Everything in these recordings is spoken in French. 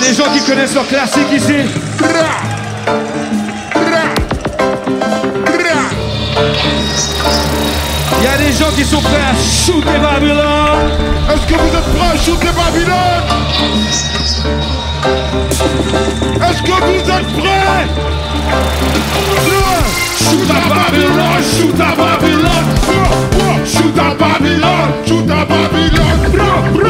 y a des gens qui connaissent leur classique ici. Il y a des gens qui sont prêts à shooter Babylone. Est-ce que vous êtes prêts à shooter Babylone? Est-ce que vous êtes prêts? Shoot à Babylone, shoot à Babylone. Shoot à Babylone, shoot à Babylone,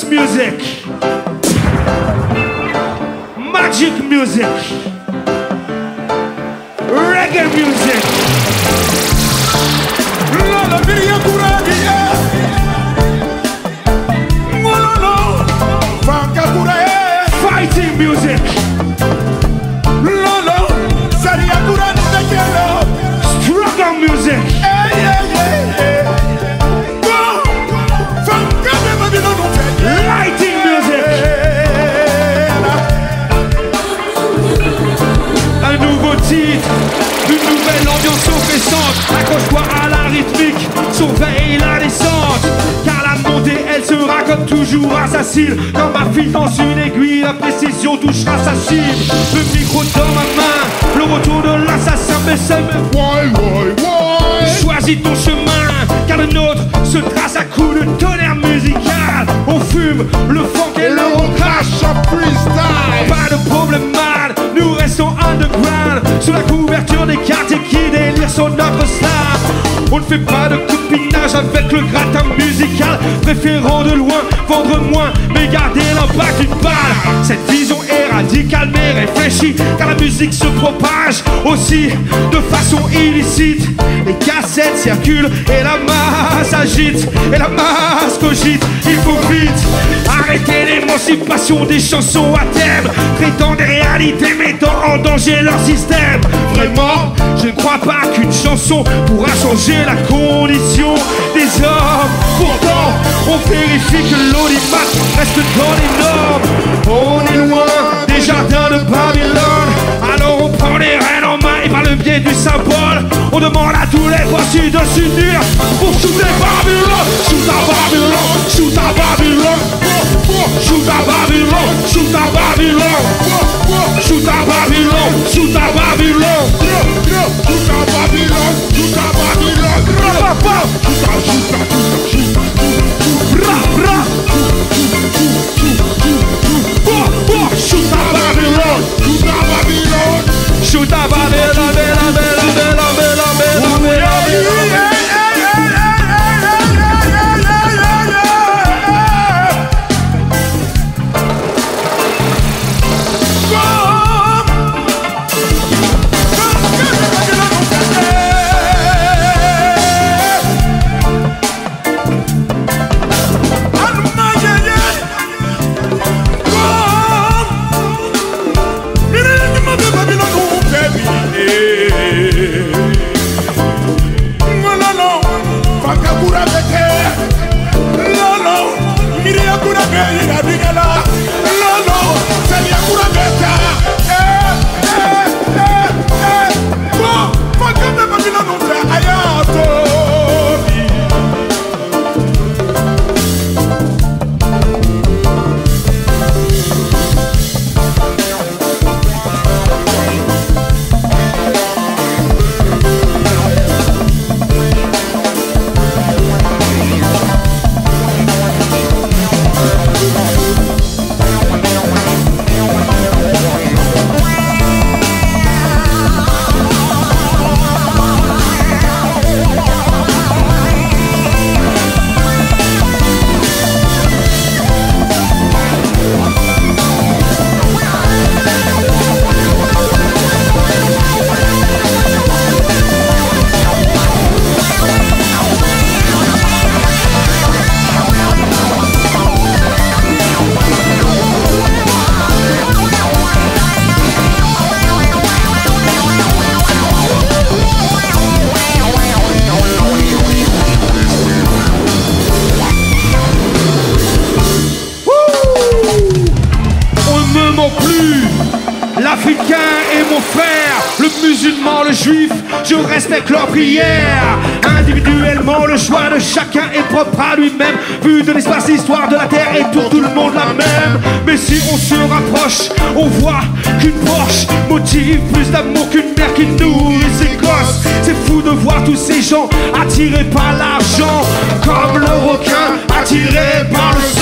Conscious music. Magic music. Reggae music. Une nouvelle ambiance oppressante. Accroche-toi à la rythmique. Surveille la descente. Car la montée, elle sera comme toujours assassine. Quand ma fille dans une aiguille, la précision touchera sa cible. Le micro dans ma main. Le retour de l'assassin, mais c'est même Why why why? Choisis ton chemin, car le nôtre se trace à coups de tonnerre musical. On fume le funk et le rock Crash a freestyle Pas de problème, couverture des quartiers qui délirent sur notre slam. On ne fait pas de copinage avec le gratin musical. Préférons de loin vendre moins, mais garder l'impact d'une balle. Cette vision est radicale mais réfléchie, car la musique se propage aussi de façon illicite. Les cassettes circulent et la masse agite, et la masse cogite. Il faut vite arrêter l'émancipation des chansons à thème, traitant des réalités leur système. Vraiment, je ne crois pas qu'une chanson pourra changer la condition des hommes. Pourtant, on vérifie que l'audimat reste dans les normes. On est loin des jardins de Babylone. Alors on prend les rênes en main et par le biais du symbole, on demande à tous les voici de s'unir pour shooter Babylone. Shoot Babylone, shoot Babylone. Shoot Babylone, Babylone. Sous ta Babylon, sous ta Babylon, sous ta Babylon, sous ta Babylon. on. L'Africain est mon frère, le musulman, le juif, je respecte leur prière. Individuellement, le choix de chacun est propre à lui-même. Vu de l'espace, l'histoire de la terre est pour tout le monde la même. Mais si on se rapproche, on voit qu'une Porsche motive plus d'amour qu'une mère qui nourrit ses gosses. C'est fou de voir tous ces gens attirés par l'argent, comme le requin attiré par le